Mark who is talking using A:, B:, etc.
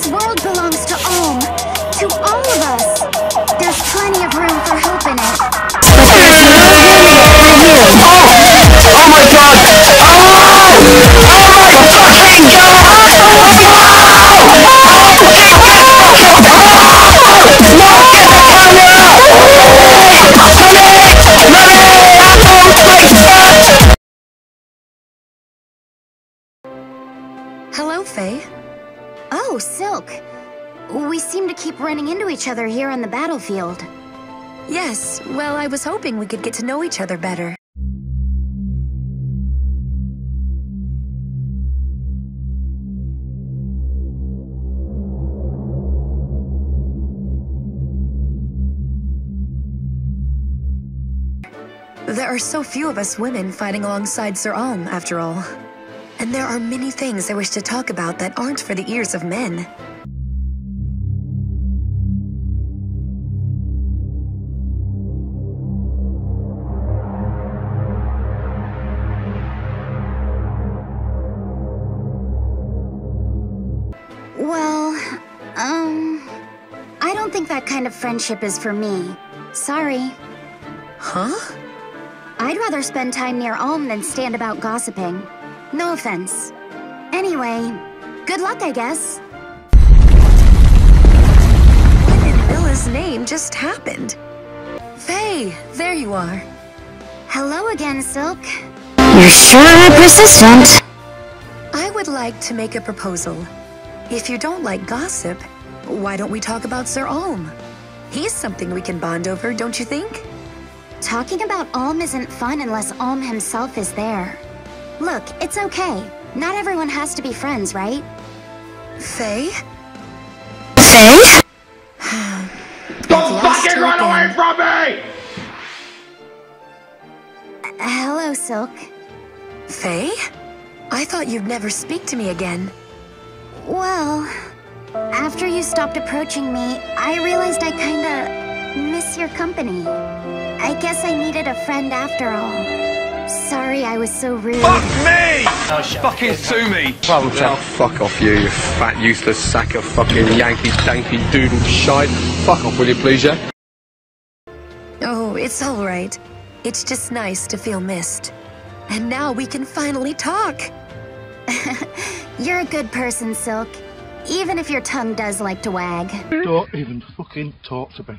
A: This world belongs to Alm. To all of us. There's plenty of room for hope in it. You.
B: Oh my god! Oh! Oh my fucking god!
C: Hello, Faye.
A: Oh, Silque. We seem to keep running into each other here on the battlefield.
C: Yes, well, I was hoping we could get to know each other better. There are so few of us women fighting alongside Sir Alm, after all. And there are many things I wish to talk about that aren't for the ears of men.
A: Well, um... I don't think that kind of friendship is for me. Sorry.
C: Huh?
A: I'd rather spend time near Alm than stand about gossiping. No offense. Anyway, good luck, I guess.
C: What in Mila's name just happened? Faye, there you are.
A: Hello again, Silque.
D: You're sure persistent.
C: I would like to make a proposal. If you don't like gossip, why don't we talk about Sir Alm? He's something we can bond over, don't you think?
A: Talking about Alm isn't fun unless Alm himself is there. Look, it's okay. Not everyone has to be friends, right?
C: Faye?
D: Faye?
B: Don't fucking
C: her
B: run away from me!
A: Uh, hello, Silque.
C: Faye? I thought you'd never speak to me again.
A: Well, after you stopped approaching me, I realized I kinda miss your company. I guess I needed a friend after all. Sorry I was so rude.
B: Fuck me! Fucking sue me!
E: Well, tell fuck off you, you fat useless sack of fucking Yankee danky doodle shite. Fuck off, will you please, yeah?
C: Oh, it's all right. It's just nice to feel missed. And now we can finally talk.
A: You're a good person, Silque. Even if your tongue does like to wag.
F: Don't even fucking talk to me.